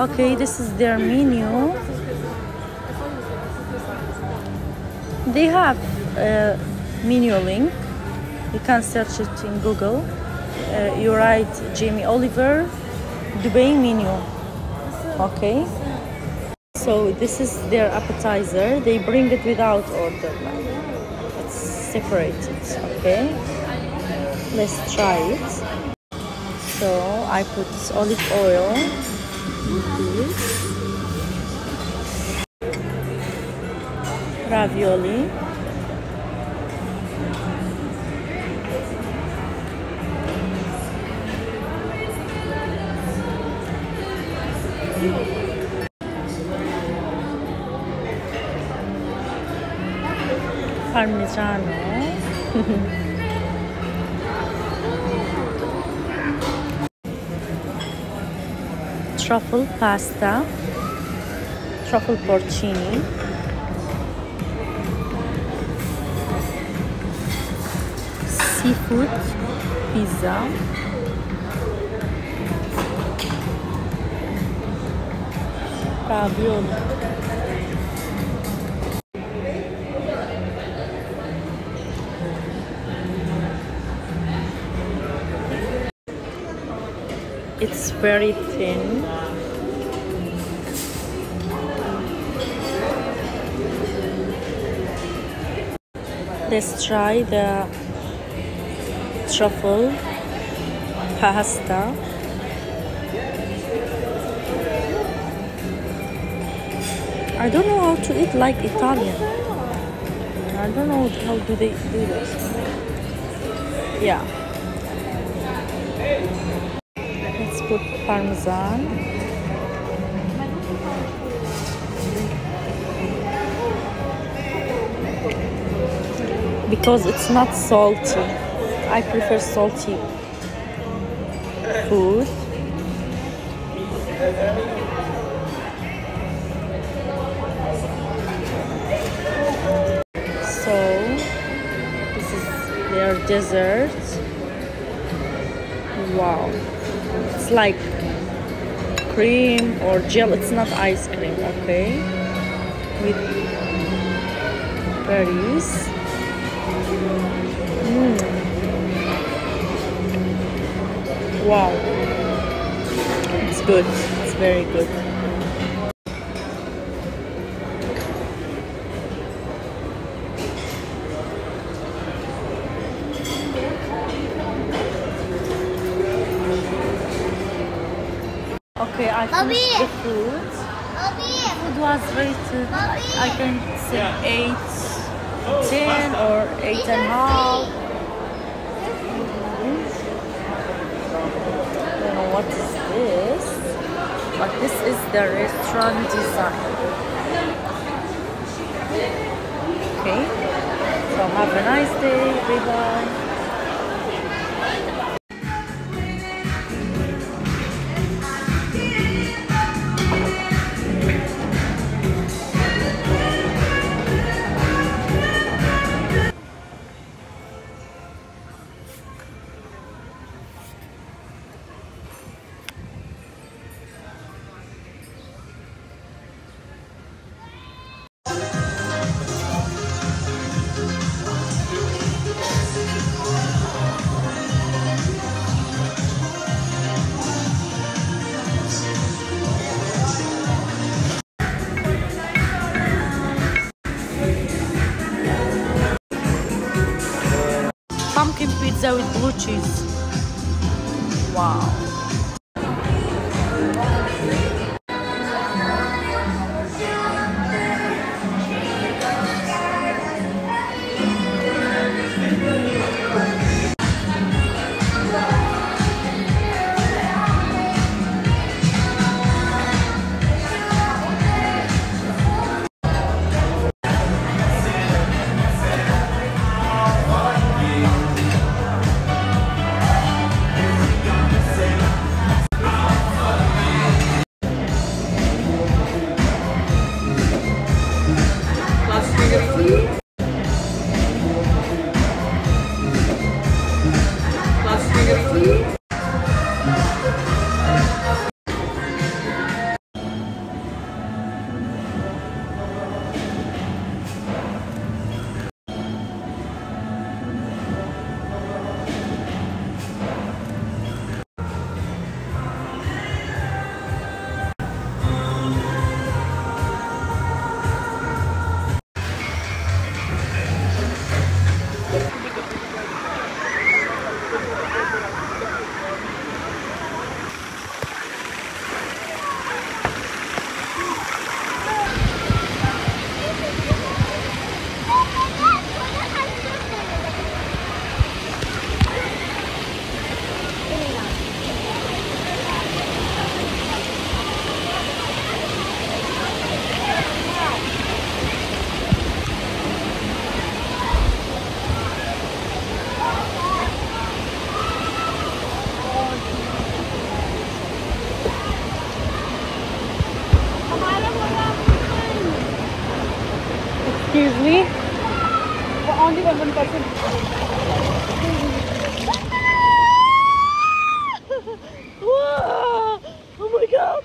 Okay, this is their menu. They have a menu link. You can search it in Google. Uh, you write Jamie Oliver Dubai menu. Okay. So this is their appetizer. They bring it without order. It's separated. Okay. Let's try it. So I put olive oil. Ravioli. Parmigiano truffle pasta, truffle porcini, seafood pizza, ravioli. It's very thin. Let's try the truffle pasta. I don't know how to eat like Italian. I don't know how do they do this. Yeah. Put parmesan. Because it's not salty. I prefer salty food. So this is their dessert. Wow. It's like cream or gel. It's not ice cream, okay? With berries. Mm. Wow. It's good. It's very good. Okay, I Mommy. finished the food. Food was rated, I can say 8, 10 or 8 and a half. I don't know what is this, but this is the restaurant design. Okay, so have a nice day, bye bye. Pizza see? Excuse me. Only one one person. Whoa! Oh my god!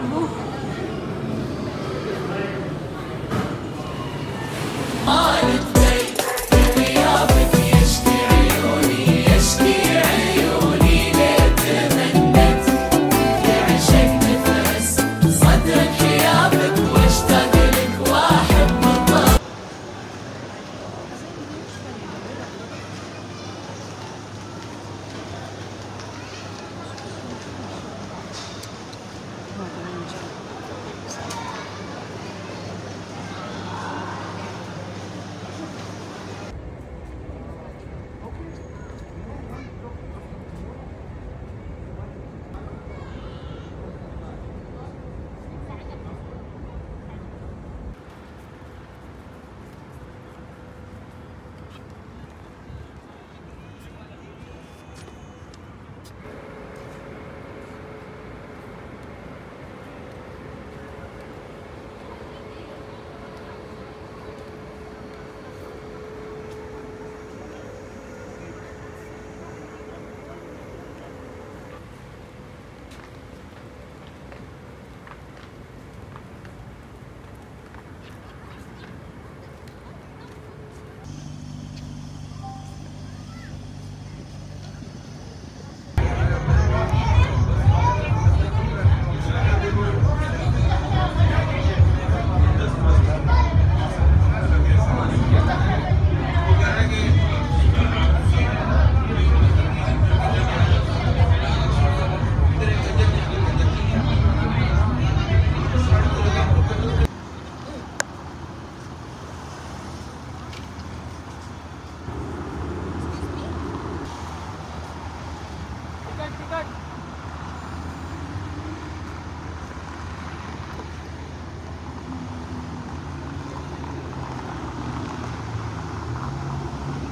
her